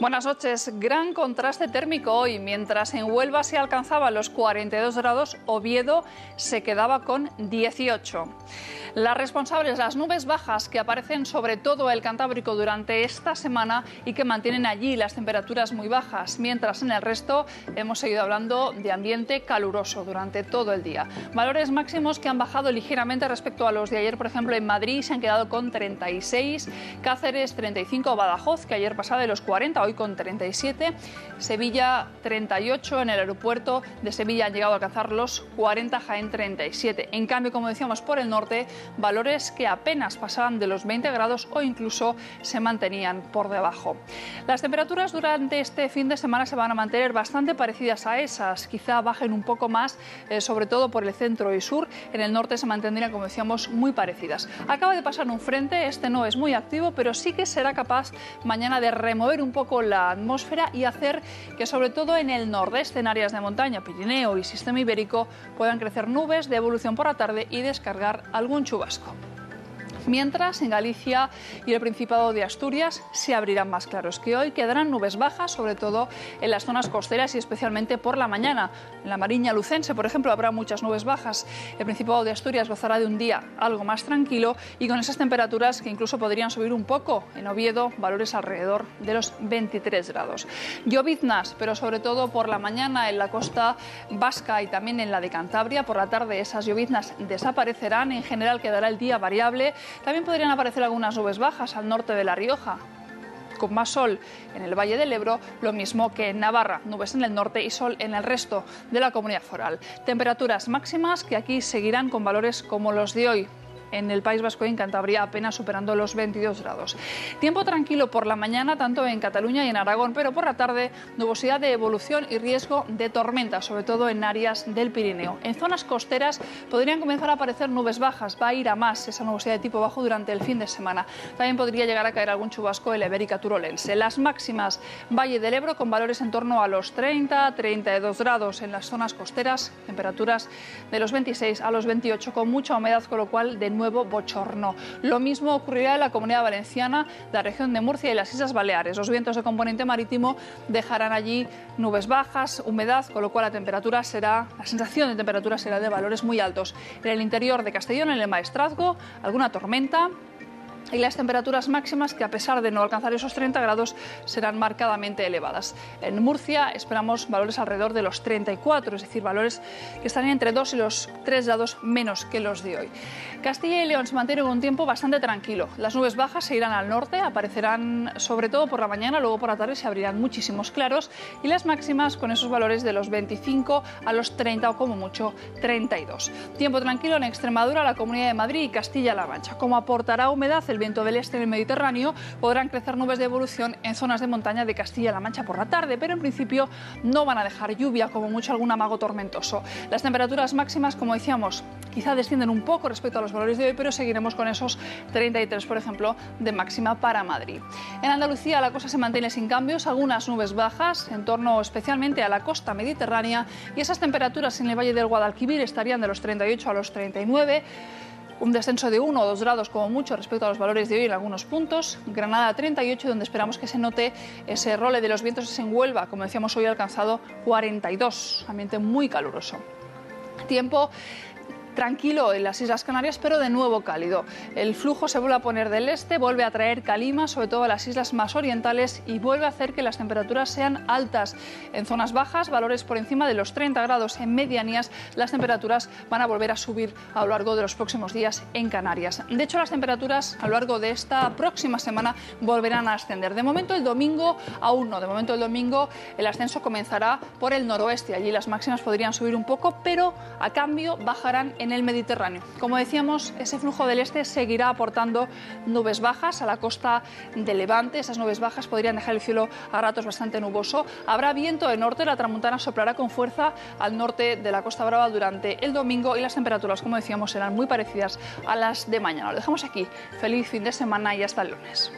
Buenas noches. Gran contraste térmico hoy. Mientras en Huelva se alcanzaba los 42 grados, Oviedo se quedaba con 18. Las responsables, las nubes bajas que aparecen sobre todo el Cantábrico durante esta semana y que mantienen allí las temperaturas muy bajas, mientras en el resto hemos seguido hablando de ambiente caluroso durante todo el día. Valores máximos que han bajado ligeramente respecto a los de ayer, por ejemplo, en Madrid se han quedado con 36, Cáceres 35, Badajoz, que ayer pasaba de los 40, hoy con 37, Sevilla 38, en el aeropuerto de Sevilla han llegado a alcanzar los 40, Jaén 37. En cambio, como decíamos, por el norte, valores que apenas pasaban de los 20 grados o incluso se mantenían por debajo. Las temperaturas durante este fin de semana se van a mantener bastante parecidas a esas, quizá bajen un poco más, eh, sobre todo por el centro y sur. En el norte se mantendrían, como decíamos, muy parecidas. Acaba de pasar un frente, este no es muy activo, pero sí que será capaz mañana de remover un poco la atmósfera y hacer que, sobre todo en el nordeste, en áreas de montaña, Pirineo y sistema ibérico, puedan crecer nubes de evolución por la tarde y descargar algún chubasco. Mientras en Galicia y el Principado de Asturias se abrirán más claros que hoy, quedarán nubes bajas, sobre todo en las zonas costeras y especialmente por la mañana. En la Mariña Lucense, por ejemplo, habrá muchas nubes bajas. El Principado de Asturias gozará de un día algo más tranquilo y con esas temperaturas que incluso podrían subir un poco. En Oviedo, valores alrededor de los 23 grados. Lloviznas, pero sobre todo por la mañana en la costa vasca y también en la de Cantabria. Por la tarde esas lloviznas desaparecerán. En general quedará el día variable. También podrían aparecer algunas nubes bajas al norte de La Rioja, con más sol en el Valle del Ebro, lo mismo que en Navarra, nubes en el norte y sol en el resto de la comunidad foral. Temperaturas máximas que aquí seguirán con valores como los de hoy, en el País Vasco y en Cantabria apenas superando los 22 grados. Tiempo tranquilo por la mañana tanto en Cataluña y en Aragón, pero por la tarde nubosidad de evolución y riesgo de tormenta, sobre todo en áreas del Pirineo. En zonas costeras podrían comenzar a aparecer nubes bajas, va a ir a más esa nubosidad de tipo bajo durante el fin de semana. También podría llegar a caer algún chubasco en la Ibérica Turolense. Las máximas Valle del Ebro con valores en torno a los 30, 32 grados en las zonas costeras, temperaturas de los 26 a los 28 con mucha humedad, con lo cual de nuevo bochorno. Lo mismo ocurrirá en la comunidad valenciana, la región de Murcia y las Islas Baleares. Los vientos de componente marítimo dejarán allí nubes bajas, humedad, con lo cual la temperatura será, la sensación de temperatura será de valores muy altos. En el interior de Castellón, en el Maestrazgo, alguna tormenta, y las temperaturas máximas que a pesar de no alcanzar esos 30 grados serán marcadamente elevadas. En Murcia esperamos valores alrededor de los 34, es decir, valores que estarían entre 2 y los 3 grados menos que los de hoy. Castilla y León se mantiene con un tiempo bastante tranquilo. Las nubes bajas se irán al norte, aparecerán sobre todo por la mañana, luego por la tarde se abrirán muchísimos claros y las máximas con esos valores de los 25 a los 30 o como mucho 32. Tiempo tranquilo en Extremadura, la Comunidad de Madrid y Castilla-La Mancha. Como aportará humedad el viento del este en el Mediterráneo, podrán crecer nubes de evolución en zonas de montaña de Castilla-La Mancha por la tarde, pero en principio no van a dejar lluvia, como mucho algún amago tormentoso. Las temperaturas máximas, como decíamos, quizá descienden un poco respecto a los valores de hoy, pero seguiremos con esos 33, por ejemplo, de máxima para Madrid. En Andalucía la cosa se mantiene sin cambios, algunas nubes bajas en torno especialmente a la costa mediterránea y esas temperaturas en el Valle del Guadalquivir estarían de los 38 a los 39 un descenso de 1 o 2 grados como mucho respecto a los valores de hoy en algunos puntos. Granada 38, donde esperamos que se note ese role de los vientos en Huelva, como decíamos hoy, ha alcanzado 42, ambiente muy caluroso. Tiempo tranquilo en las Islas Canarias, pero de nuevo cálido. El flujo se vuelve a poner del este, vuelve a traer calima, sobre todo a las islas más orientales, y vuelve a hacer que las temperaturas sean altas. En zonas bajas, valores por encima de los 30 grados en medianías, las temperaturas van a volver a subir a lo largo de los próximos días en Canarias. De hecho, las temperaturas a lo largo de esta próxima semana volverán a ascender. De momento, el domingo aún no. De momento, el domingo el ascenso comenzará por el noroeste. Allí las máximas podrían subir un poco, pero a cambio bajarán en el Mediterráneo. Como decíamos, ese flujo del este seguirá aportando nubes bajas a la costa de Levante. Esas nubes bajas podrían dejar el cielo a ratos bastante nuboso. Habrá viento de norte, la tramontana soplará con fuerza al norte de la Costa Brava durante el domingo y las temperaturas, como decíamos, serán muy parecidas a las de mañana. Lo dejamos aquí. Feliz fin de semana y hasta el lunes.